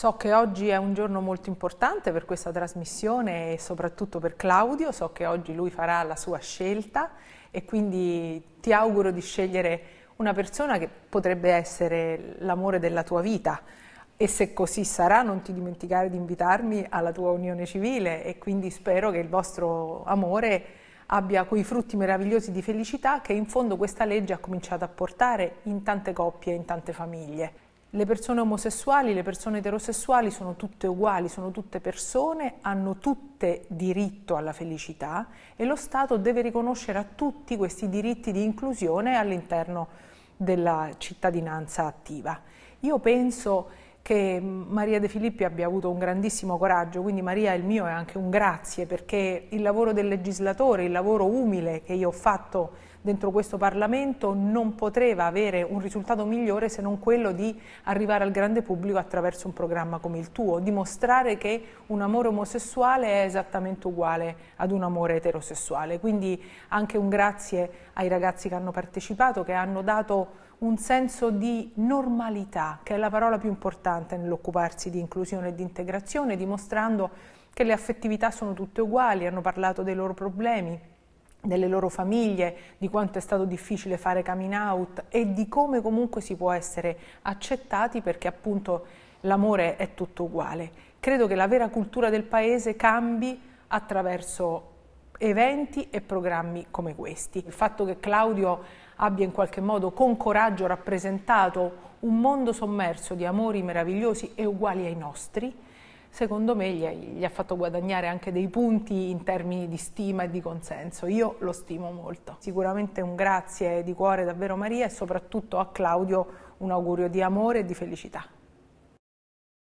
So che oggi è un giorno molto importante per questa trasmissione e soprattutto per Claudio, so che oggi lui farà la sua scelta e quindi ti auguro di scegliere una persona che potrebbe essere l'amore della tua vita e se così sarà non ti dimenticare di invitarmi alla tua unione civile e quindi spero che il vostro amore abbia quei frutti meravigliosi di felicità che in fondo questa legge ha cominciato a portare in tante coppie in tante famiglie. Le persone omosessuali, le persone eterosessuali sono tutte uguali, sono tutte persone, hanno tutte diritto alla felicità e lo Stato deve riconoscere a tutti questi diritti di inclusione all'interno della cittadinanza attiva. Io penso che Maria De Filippi abbia avuto un grandissimo coraggio, quindi Maria il mio è anche un grazie perché il lavoro del legislatore, il lavoro umile che io ho fatto dentro questo Parlamento non poteva avere un risultato migliore se non quello di arrivare al grande pubblico attraverso un programma come il tuo, dimostrare che un amore omosessuale è esattamente uguale ad un amore eterosessuale. Quindi anche un grazie ai ragazzi che hanno partecipato, che hanno dato un senso di normalità, che è la parola più importante nell'occuparsi di inclusione e di integrazione, dimostrando che le affettività sono tutte uguali, hanno parlato dei loro problemi, delle loro famiglie, di quanto è stato difficile fare coming out e di come comunque si può essere accettati perché appunto l'amore è tutto uguale. Credo che la vera cultura del paese cambi attraverso eventi e programmi come questi. Il fatto che Claudio abbia in qualche modo con coraggio rappresentato un mondo sommerso di amori meravigliosi e uguali ai nostri, secondo me gli, ha fatto guadagnare anche dei punti in termini di stima e di consenso. Io lo stimo molto. Sicuramente un grazie di cuore davvero Maria e soprattutto a Claudio un augurio di amore e di felicità.